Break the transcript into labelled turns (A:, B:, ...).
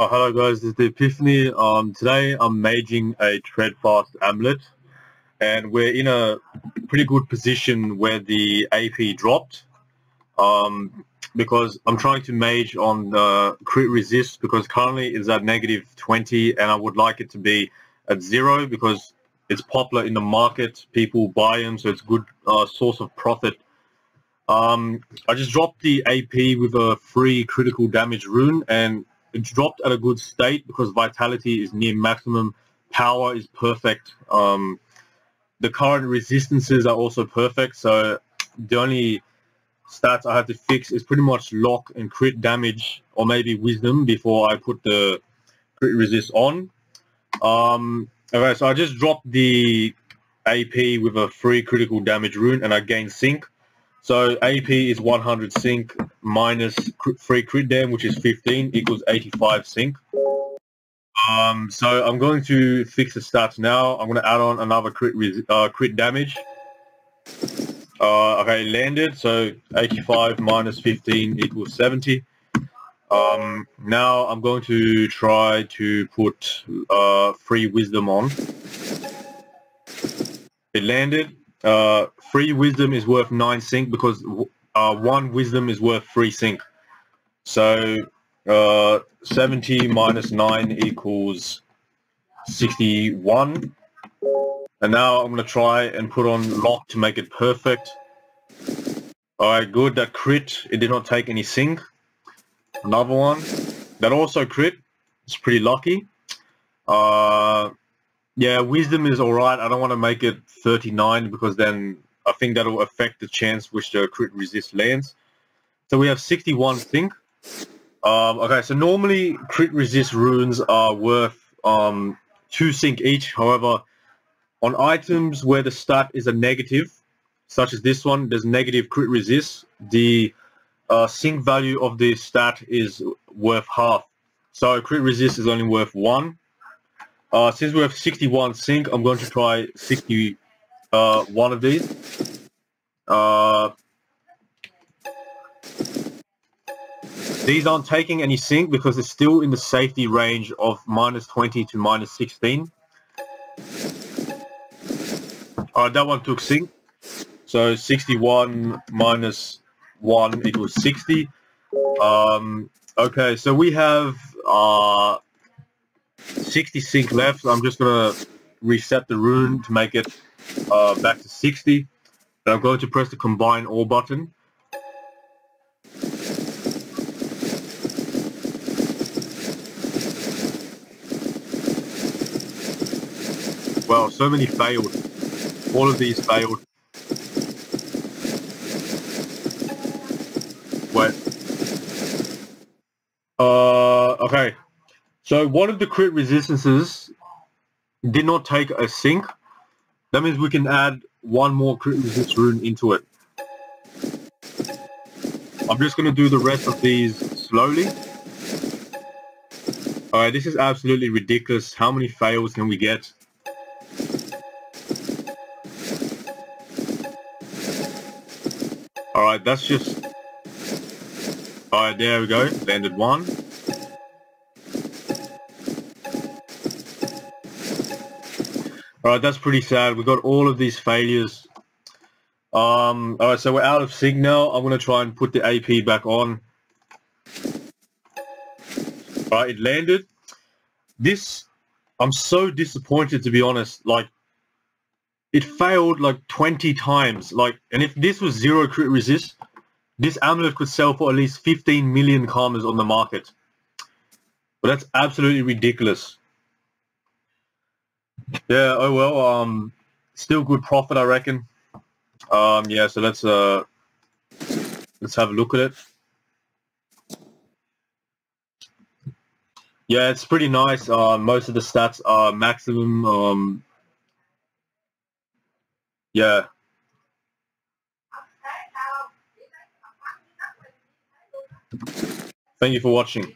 A: Oh, hello guys, this is the Epiphany. Um, today I'm maging a Treadfast Amulet and we're in a pretty good position where the AP dropped um, because I'm trying to mage on the crit resist because currently it's at negative 20 and I would like it to be at zero because it's popular in the market, people buy them so it's a good uh, source of profit. Um, I just dropped the AP with a free critical damage rune and dropped at a good state because vitality is near maximum, power is perfect. Um, the current resistances are also perfect, so the only stats I have to fix is pretty much lock and crit damage or maybe wisdom before I put the crit resist on. Um, okay, so I just dropped the AP with a free critical damage rune and I gain sync. So AP is 100 sync minus free crit dam, which is 15, equals 85 sync. Um, so I'm going to fix the stats now. I'm going to add on another crit, uh, crit damage. Uh, okay, landed. So 85 minus 15 equals 70. Um, now I'm going to try to put uh, free wisdom on. It landed. Uh, free wisdom is worth 9 sync because uh, 1 wisdom is worth 3 sync. So uh, 70 minus 9 equals 61. And now I'm going to try and put on lock to make it perfect. Alright, good. That crit, it did not take any sync. Another one. That also crit. It's pretty lucky. Uh, yeah, wisdom is alright. I don't want to make it 39 because then I think that'll affect the chance which the crit resist lands. So we have 61 sync. Um, okay, so normally crit resist runes are worth um, 2 sync each. However, on items where the stat is a negative, such as this one, there's negative crit resist, the uh, sync value of the stat is worth half. So crit resist is only worth 1. Uh, since we have 61 sync, I'm going to try 61 uh, of these. Uh, these aren't taking any sync because it's still in the safety range of minus 20 to minus 16. Alright, that one took sync. So 61 minus 1 equals 60. Um, okay, so we have uh, 60 sync left. I'm just going to reset the rune to make it uh, back to 60. I'm going to press the combine all button. Well, so many failed. All of these failed. Wait. Uh, okay. So one of the crit resistances did not take a sync. That means we can add one more resist rune into it. I'm just going to do the rest of these slowly. Alright, this is absolutely ridiculous. How many fails can we get? Alright, that's just... Alright, there we go. Landed one. Alright, that's pretty sad. We've got all of these failures. Um, Alright, so we're out of signal. I'm going to try and put the AP back on. Alright, it landed. This, I'm so disappointed to be honest. Like, it failed like 20 times. Like, and if this was zero crit resist, this amulet could sell for at least 15 million kamas on the market. But that's absolutely ridiculous. Yeah, oh well, um, still good profit, I reckon. Um, yeah, so let's, uh, let's have a look at it. Yeah, it's pretty nice. Uh, most of the stats are maximum. Um, yeah. Thank you for watching.